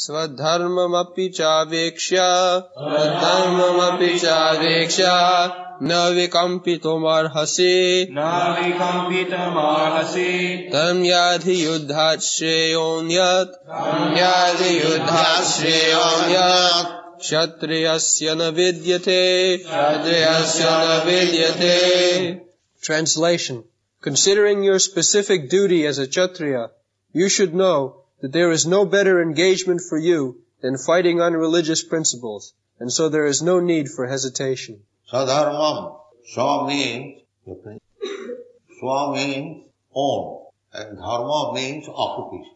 स्वधर्ममपि चावेक्ष्य स्वधर्ममपि चावेक्ष्य न विकम्पितुमर्हसि। न विकम्पितमर्हसि तं याधि युद्धात् श्रेयोऽन्यत् याधि युद्धात् श्रेयोऽन्यत् क्षत्रियस्य न विद्यते। क्षत्रियस्य न विद्यते। Translation. Considering your specific duty as a Kshatriya, you should know that there is no better engagement for you than fighting on religious principles, and so there is no need for hesitation. Sadharmam. Swa means, Swa means own. And dharma means occupation.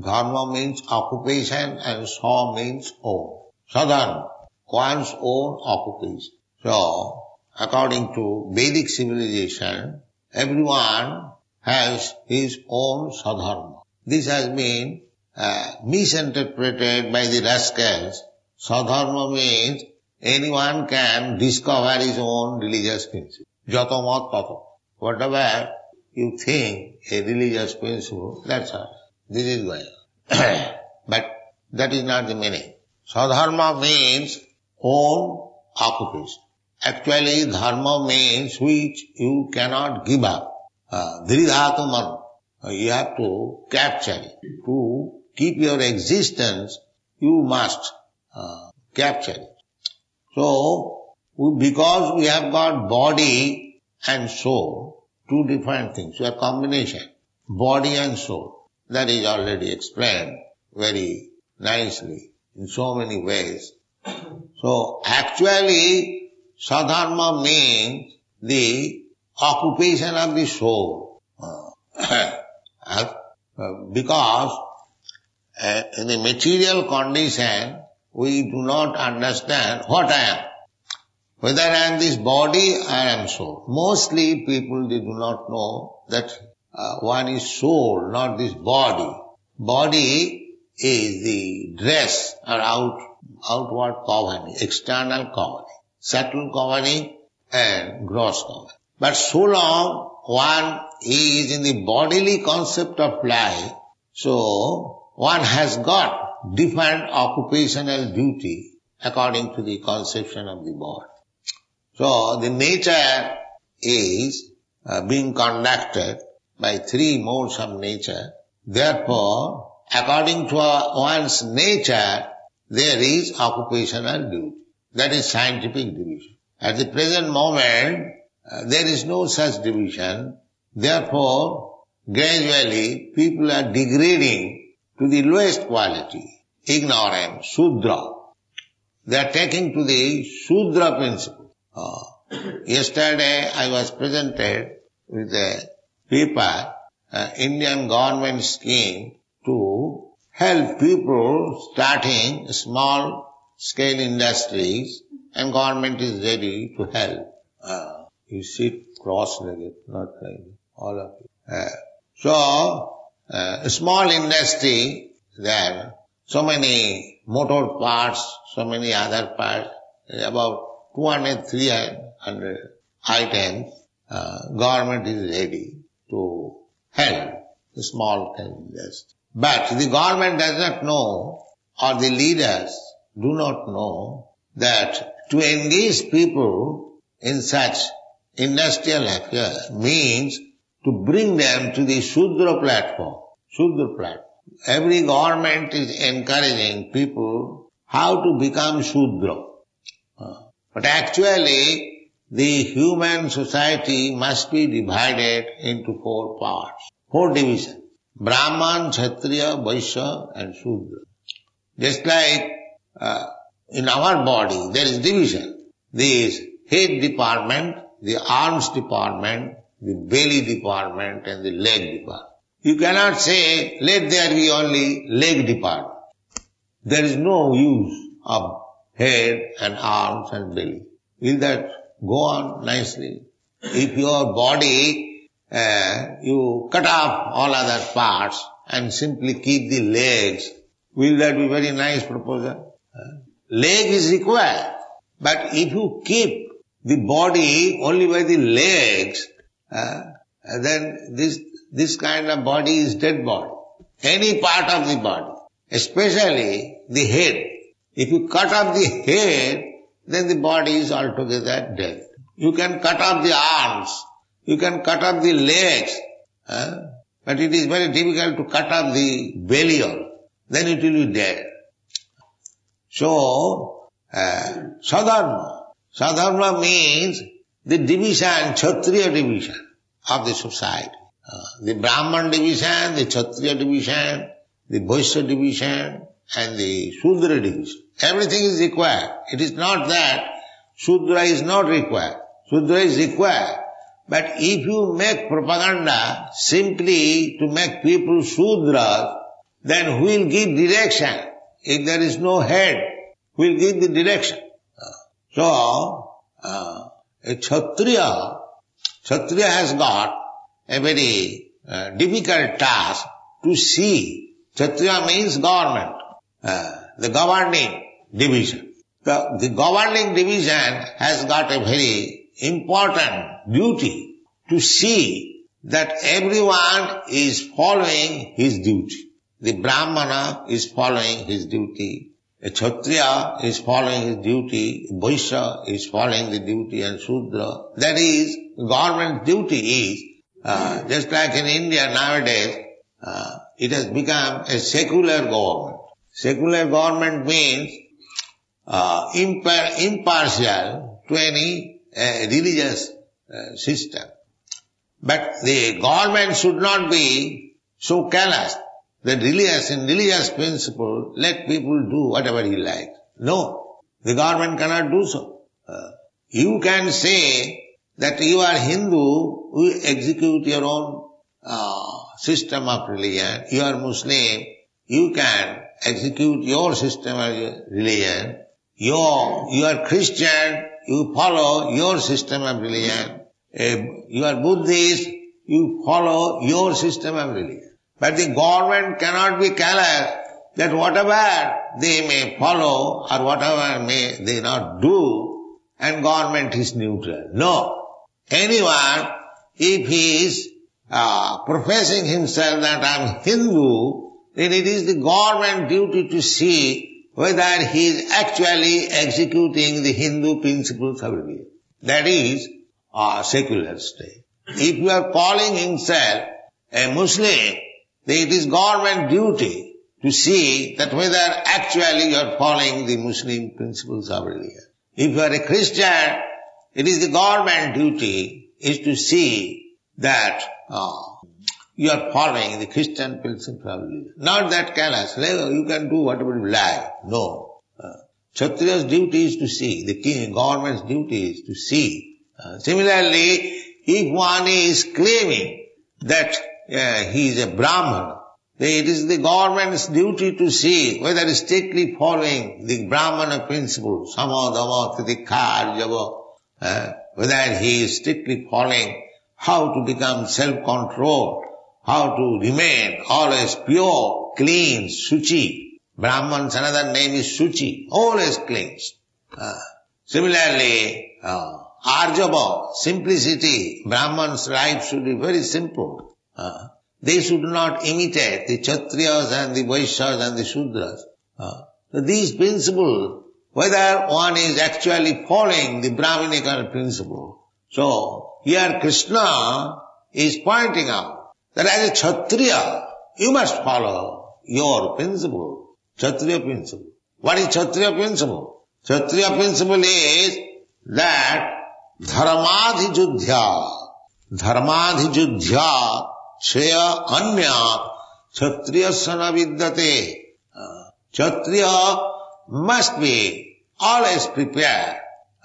Dharma means occupation and Swa means own. Sadharma, one's own occupation. So, according to Vedic civilization, everyone has his own sadharma. This has been uh, misinterpreted by the rascals. Sadharma means anyone can discover his own religious principle. Jatamat tato. Whatever you think a religious principle, that's all. This is on. but that is not the meaning. Sadharma means own occupation. Actually, dharma means which you cannot give up. Uh, Dridhatu uh, You have to capture it. To keep your existence, you must uh, capture it. So, because we have got body and soul, two different things, a combination, body and soul. That is already explained very nicely in so many ways. So actually, sadharma means the occupation of the soul. Uh, because uh, in the material condition, we do not understand what I am. Whether I am this body, I am soul. Mostly people, they do not know that uh, one is soul, not this body. Body is the dress or out, outward covering, external covering, subtle covering and gross covering. But so long one is in the bodily concept of life, so one has got different occupational duty according to the conception of the body. So the nature is uh, being conducted by three modes of nature. Therefore, according to one's nature, there is occupational duty. That is scientific division. At the present moment, uh, there is no such division. Therefore, gradually people are degrading to the lowest quality, ignorant, Sudra. They are taking to the Sudra principle. Uh, yesterday I was presented with a paper, uh, Indian government scheme to help people starting small scale industries and government is ready to help. You sit cross-legged, not like all of you. Uh, so, uh, small industry there, so many motor parts, so many other parts, about 200, 300 items, uh, government is ready to help the small industry. But the government does not know, or the leaders do not know, that to engage people in such industrial affair means to bring them to the Shudra platform. Shudra platform. Every government is encouraging people how to become Shudra. Uh, but actually, the human society must be divided into four parts, four divisions. Brahman, Kshatriya, Vaishya and Shudra. Just like uh, in our body, there is division. This head department the arms department, the belly department and the leg department. You cannot say, let there be only leg department. There is no use of head and arms and belly. Will that go on nicely? If your body, uh, you cut off all other parts and simply keep the legs, will that be very nice proposal? Leg is required. But if you keep the body only by the legs, uh, then this, this kind of body is dead body. Any part of the body, especially the head. If you cut off the head, then the body is altogether dead. You can cut off the arms, you can cut off the legs, but it is very difficult to cut off the belly, then it will be dead. So, uh, sadharma. Sadharma means the division, Kshatriya division of the society. Uh, the Brahman division, the Kshatriya division, the Vaishya division, and the Shudra division. Everything is required. It is not that Shudra is not required. Shudra is required. But if you make propaganda simply to make people Shudras, then who will give direction? If there is no head, who will give the direction? So, uh, a Kshatriya, Kshatriya has got a very uh, difficult task to see. Kshatriya means government, uh, the governing division. The, the governing division has got a very important duty to see that everyone is following his duty. The Brahmana is following his duty. A Kshatriya is following his duty. Vaishya is following the duty and Shudra. That is, government duty is, uh, just like in India nowadays, uh, it has become a secular government. Secular government means uh, impar- impartial to any uh, religious uh, system. But the government should not be so callous that religious in religious principle let people do whatever he likes. No, the government cannot do so. Uh, you can say that you are Hindu, you execute your own uh, system of religion. You are Muslim, you can execute your system of religion. You, you are Christian, you follow your system of religion. Uh, you are Buddhist, you follow your system of religion. But the government cannot be careless that whatever they may follow or whatever may they not do, and government is neutral. No. Anyone, if he is uh, professing himself that I am Hindu, then it is the government duty to see whether he is actually executing the Hindu principles of religion. That is a secular state. If you are calling himself a Muslim, it is government duty to see that whether actually you are following the Muslim principles of religion. If you are a Christian, it is the government duty is to see that uh, you are following the Christian principles of religion. Not that careless, you can do whatever you like. No. Uh, Kshatriya's duty is to see, the king, government's duty is to see. Uh, similarly, if one is claiming that he is a Brahman, it is the government's duty to see whether he is strictly following the Brahmana principle, samadhama, titikha, java, uh, whether he is strictly following how to become self-controlled, how to remain always pure, clean, suchi. Brahman's another name is suchi, always clean. Uh, similarly, uh, Arjava, simplicity, Brahman's life should be very simple. Uh, they should not imitate the Kshatriyas and the Vaishyas and the Shudras. Uh, these principles, whether one is actually following the Brahminical principle. So, here Krishna is pointing out that as a Kshatriya, you must follow your principle, Kshatriya principle. What is Kshatriya principle? Kshatriya principle is that dharmadhi judhya, dharmadhi judhya క్షయ అన్య క్షత్రియసన విద్యతే క్షత్రియ must be always prepared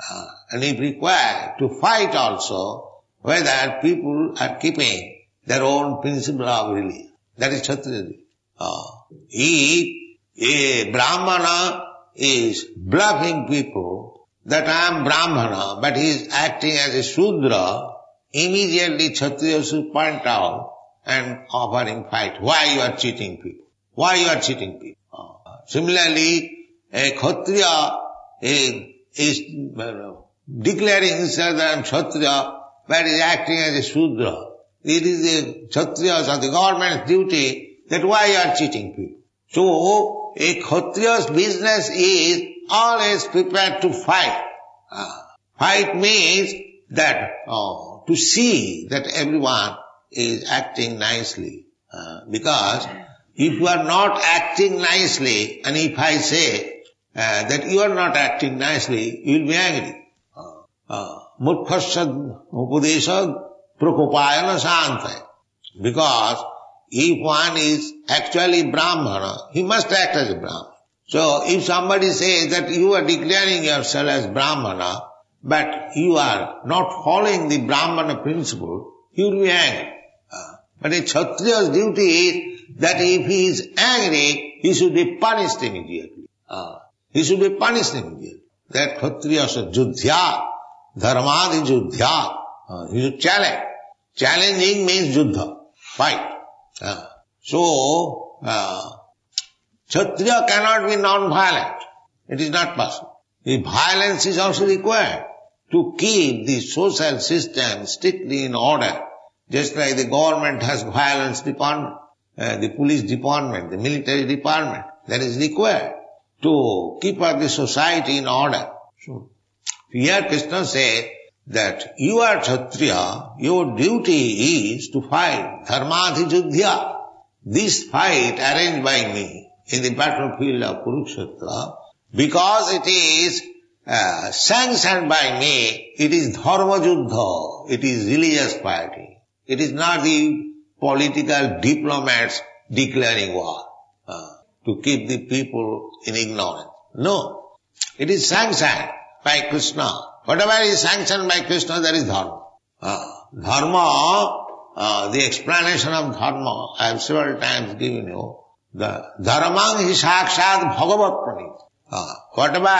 uh, and if required to fight also whether people are keeping their own principle of religion. That is Kshatriya. Uh, if a Brahmana is bluffing people that I am Brahmana but he is acting as a Shudra, immediately Kshatriya should point out and offering fight. Why you are cheating people? Why you are cheating people? Uh, similarly, a Kshatriya is, is uh, declaring himself that I am Kshatriya, but is acting as a Shudra. It is the Kshatriyas or the government's duty that why you are cheating people. So, a Kshatriya's business is always prepared to fight. Uh, fight means that oh, to see that everyone is acting nicely. Uh, because if you are not acting nicely, and if I say uh, that you are not acting nicely, you will be angry. Upadesha prakopayana santa. Because if one is actually Brahmana, he must act as a Brahmana. So if somebody says that you are declaring yourself as Brahmana, but you are not following the Brahmana principle, you will be angry. Uh, but a Kshatriya's duty is that if he is angry, he should be punished immediately. Uh, he should be punished immediately. That Kshatriya should juddhya, dharmadi juddhya. Uh, he should challenge. Challenging means juddha, fight. Uh, so, uh, Kshatriya cannot be non-violent. It is not possible. The violence is also required to keep the social system strictly in order. Just like the government has violence department, uh, the police department, the military department, that is required to keep up the society in order. So, here Krishna says that you are Kshatriya, your duty is to fight dharmadhijuddhya. This fight arranged by me in the battlefield of Kurukshetra, because it is uh, sanctioned by me, it is dharma juddha, it is religious fighting. It is not the political diplomats declaring war uh, to keep the people in ignorance. No, it is sanctioned by Krishna. Whatever is sanctioned by Krishna, that is dharma. Uh, dharma, uh, the explanation of dharma, I have several times given you. The dharmang hi sakshat bhagavat pranit. Uh, whatever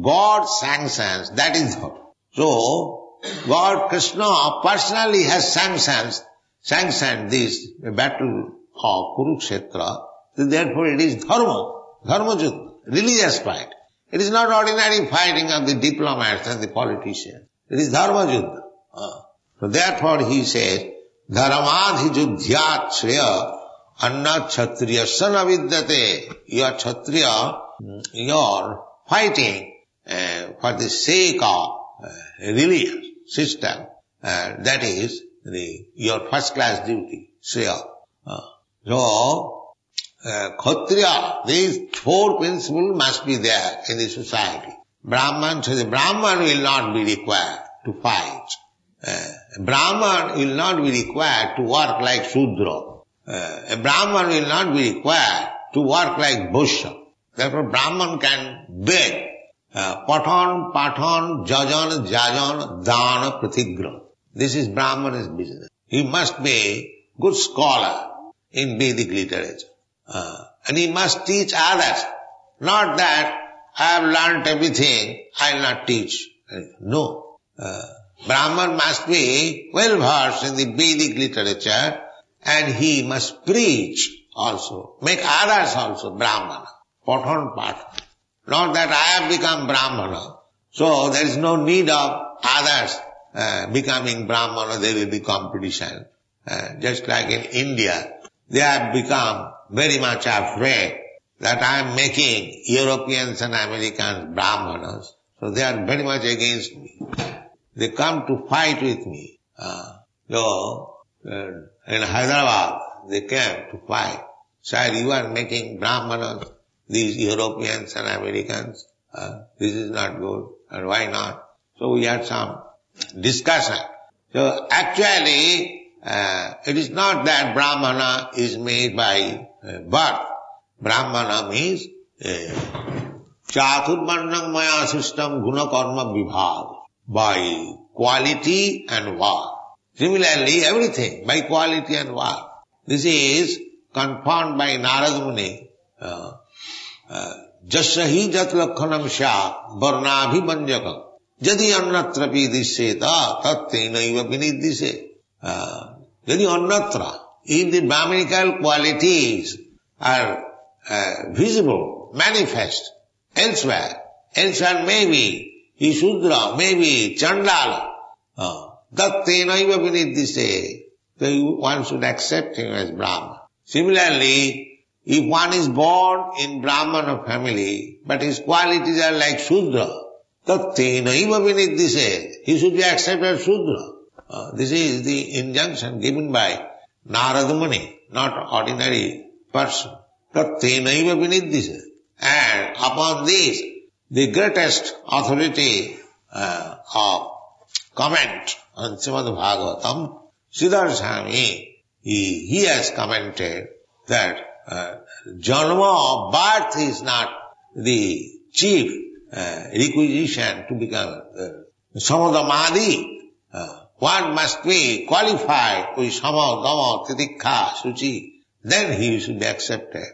God sanctions, that is dharma. So, God Krishna personally has sanctioned, sanctioned this battle of Kurukshetra. Therefore it is dharma, dharma juddha, religious fight. It is not ordinary fighting of the diplomats and the politicians. It is dharma juddha. Uh, so therefore he says, dharmadhi juddhyat shreya anna kshatriya sanavidyate. You are kshatriya, you are fighting uh, for the system. Uh, that is the, your first class duty, shreya. Uh, so, uh, Kshatriya, these four principles must be there in the society. Brahman, so the Brahman will not be required to fight. Uh, Brahman will not be required to work like Sudra. Uh, a Brahman will not be required to work like Bushra. Therefore Brahman can beg, patan, patan, jajan, jajan, dana, pratigra. This is Brahman's business. He must be good scholar in Vedic literature. Uh, and he must teach others. Not that I have learnt everything, I will not teach. No. Uh, Brahman must be well versed in the Vedic literature and he must preach also. Make others also Brahmana. Patan Patan. Not that I have become Brahmana. So there is no need of others uh, becoming Brahmana, there will be competition. Uh, just like in India, they have become very much afraid that I am making Europeans and Americans Brahmanas. So they are very much against me. They come to fight with me. Uh, so, uh, in Hyderabad, they came to fight. Sir, you are making Brahmanas, these Europeans and Americans. Uh, this is not good. And why not? So we had some discussion. So actually, uh, it is not that Brahmana is made by uh, birth. Brahmana means uh, Chaturvarnam Maya system Guna Karma Vibhag by quality and work. Similarly, everything by quality and work. This is confirmed by Narad Muni. Uh, जस ही जत लक्षणम श्या वर्णाभिमंजक यदि अन्नत्र भी दिशे तत्न विनिदिशे यदि अन्नत्र in दामिकल क्वालिटीज आर विजिबल मैनिफेस्ट एंस वेर एंस elsewhere may be he Shudra may be Chandal तत्न विनिदिशे one should accept him as Brahmin similarly if one is born in Brahmana family, but his qualities are like Shudra, tattenaiva viniddise, he should be accepted as Shudra. Uh, this is the injunction given by Naradamuni, not ordinary person. Tattenaiva viniddise. And upon this, the greatest authority uh, of comment on Srimad Bhagavatam, Sridhar Swami, he, he has commented that uh, Janma, birth is not the chief uh, requisition to become uh, Samadhamadi. Uh, one must be qualified with Sama, Dama, Titikha, Suchi. Then he should be accepted.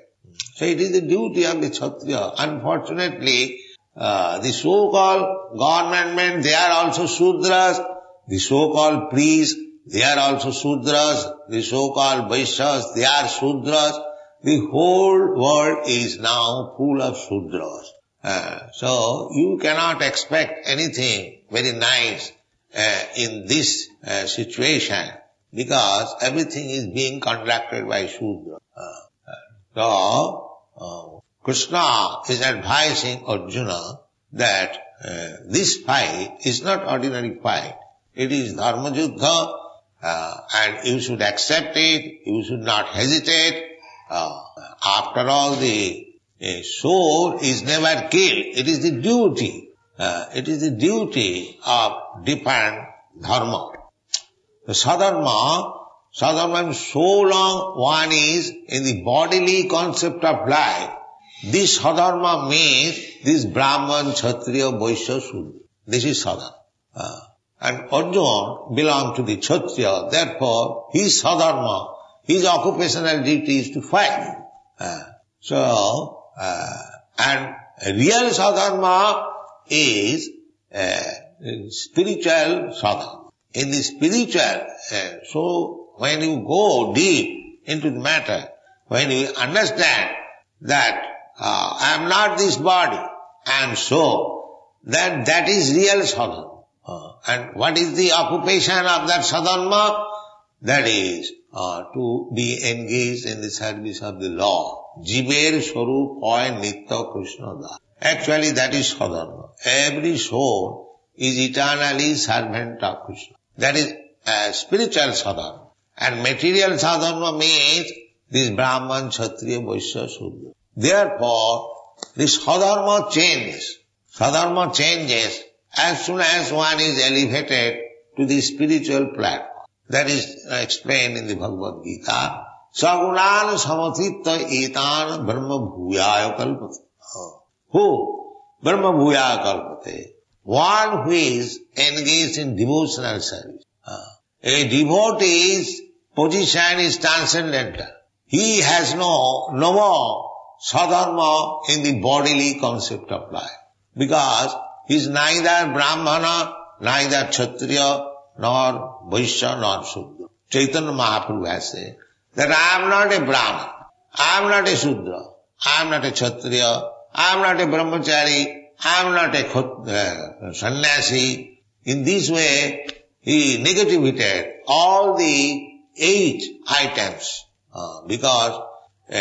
So it is the duty of the Kshatriya. Unfortunately, uh, the so-called government men, they are also Sudras. The so-called priests, they are also Sudras. The so-called Vaishyas, they are Sudras. The whole world is now full of Sudras. Uh, so you cannot expect anything very nice uh, in this uh, situation because everything is being conducted by Sudra. Uh, so, uh, Krishna is advising Arjuna that uh, this fight is not ordinary fight. It is Dharma Yuddha uh, and you should accept it, you should not hesitate. Uh, after all, the soul is never killed. It is the duty. Uh, it is the duty of different dharma. The sadharma Sadharma so long one is in the bodily concept of life. This sadharma means this Brahman, Kshatriya, Vaishya, Sudra. This is sadharma. Uh, and Arjuna belongs to the Kshatriya, therefore his sadharma, his occupational duty is to fight. Uh, so, uh, and real sadharma is spiritual sadhana. In the spiritual, uh, so when you go deep into the matter, when you understand that uh, I am not this body, am so, then that is real sadhana. Uh, and what is the occupation of that sadhana? That is Uh, to be engaged in the service of the law. Jiver Swarup Nitya Krishna Da. Actually that is sadhana. Every soul is eternally servant of Krishna. That is a spiritual sadhana. And material sadhana means this Brahman, Kshatriya, Vaishya, Sudra. Therefore, this sadharma changes. Sadharma changes as soon as one is elevated to the spiritual platform. That is explained in the Bhagavad Gita. Sagunan samatitta etan brahma bhuyaya kalpate. Who? Brahma bhuyaya kalpate. One who is engaged in devotional service. A devotee's position is transcendental. He has no, no more sadharma in the bodily concept of life. Because he is neither Brahmana, neither Kshatriya, nor Vaishya, nor Sudra. Chaitanya Mahaprabhu has said that I am not a Brahman, I am not a Sudra, I am not a Kshatriya, I am not a Brahmachari, I am not a khut, uh, sannyasi. In this way, he negativated all the eight items uh, because uh,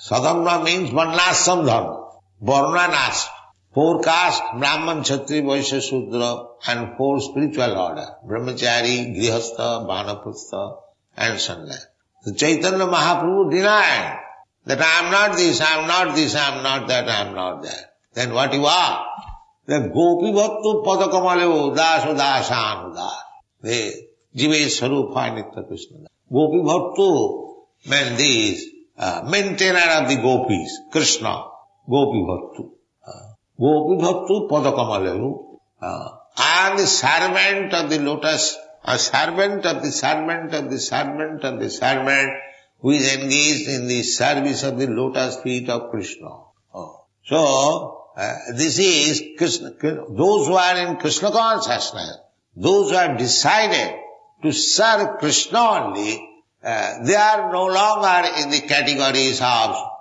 sadharma means one varnasam dharma, varnanas, four caste, Brahman, Kshatriya, Vaishya, Sudra and four spiritual order, Brahmachari, Grihastha, Vanaprastha and Sannyas. The Chaitanya Mahaprabhu denied that I am not this, I am not this, I am not that, I am not that. Then what you are? The Gopi Bhattu Padakamale Daso Dasan the Jive Sarupa Nitya Krishna. Gopi Bhattu meant this uh, maintainer of the gopis, Krishna, Gopi Bhattu. Gopi Bhattu Padakamalayu. Uh, I am the servant of the lotus, a servant of the servant of the servant of the servant who is engaged in the service of the lotus feet of Krishna. Uh, so, uh, this is Krishna, those who are in Krishna consciousness, those who have decided to serve Krishna only, uh, they are no longer in the categories of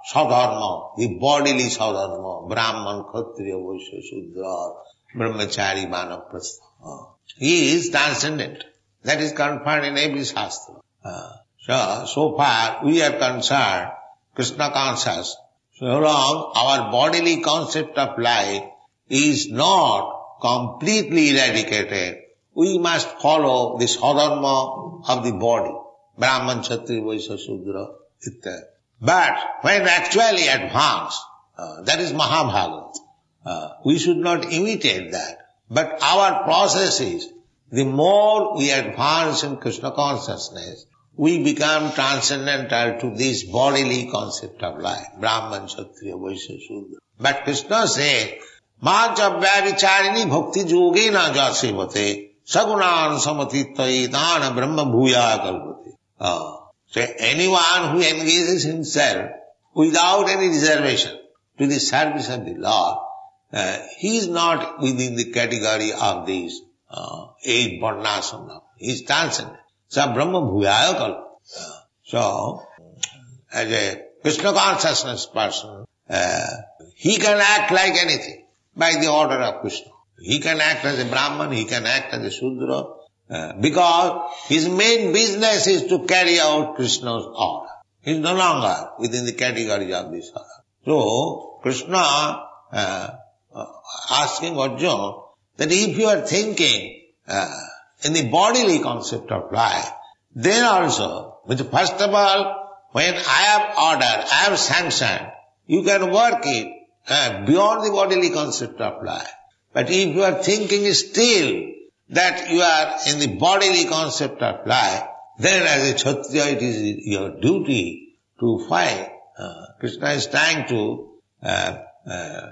bodily sadharma, Brahman, Kshatriya, Vaishya, Shudra, Brahmachari, Vanaprastha. Uh, he is transcendent. That is confirmed in every shastra. Uh, so, so far we are concerned Krishna conscious, so long our bodily concept of life is not completely eradicated, we must follow the sadharma of the body. Brahman, Kshatriya, Vaishya, Sudra, etc. But when actually advanced, uh, that is Mahabharata. Uh, we should not imitate that. But our process is, the more we advance in Krishna consciousness, we become transcendental to this bodily concept of life. Brahman, Kshatriya, Vaishya, Sudra. But Krishna said, Machavyavicharini bhakti yoge na jasevate sagunan samatittai dana brahma bhuya kalpate. Uh, so anyone who engages himself without any reservation to the service of the Lord, uh, he is not within the category of these uh, eight varnasana. He is transcendent. So Brahma Bhuyaya Kalpa. Uh, so, as a Krishna consciousness person, uh, he can act like anything by the order of Krishna. He can act as a Brahman, he can act as a Sudra, uh, because his main business is to carry out Krishna's order. He is no longer within the category of this order. So, Krishna uh, uh, asking Arjuna that if you are thinking uh, in the bodily concept of life, then also, which first of all, when I have ordered, I have sanctioned, you can work it uh, beyond the bodily concept of life. But if you are thinking still that you are in the bodily concept of life, then as a Kshatriya it is your duty to fight. Uh, Krishna is trying to uh, uh,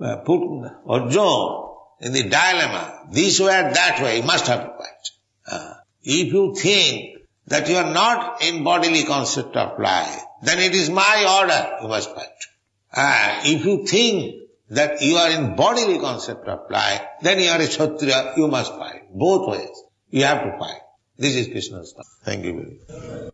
uh put Arjuna in the dilemma, this way or that way, you must have to fight. Uh, if you think that you are not in bodily concept of life, then it is my order, you must fight. Uh, if you think that you are in bodily concept of life, then you are a Kshatriya, you must fight. Both ways. You have to fight. This is Krishna's thought. Thank you.